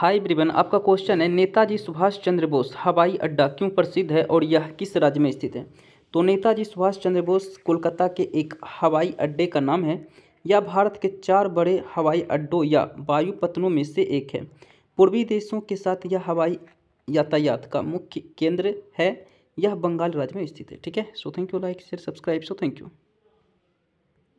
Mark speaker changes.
Speaker 1: हाय ब्रिवन आपका क्वेश्चन है नेताजी सुभाष चंद्र बोस, हवाई अड्डा क्यों प्रसिद्ध है और यह किस राज्य में स्थित है? तो नेताजी सुभाष चंद्र बोस कोलकाता के एक हवाई अड्डे का नाम है यह भारत के चार बड़े हवाई अड्डों या वायुपतनों में से एक है। पूर्वी देशों के साथ यह हवाई यातायात का मुख्य केंद्र है, यह बंगाल राज्य में स्थित है, ठीक है? So thank you like share subscribe so thank you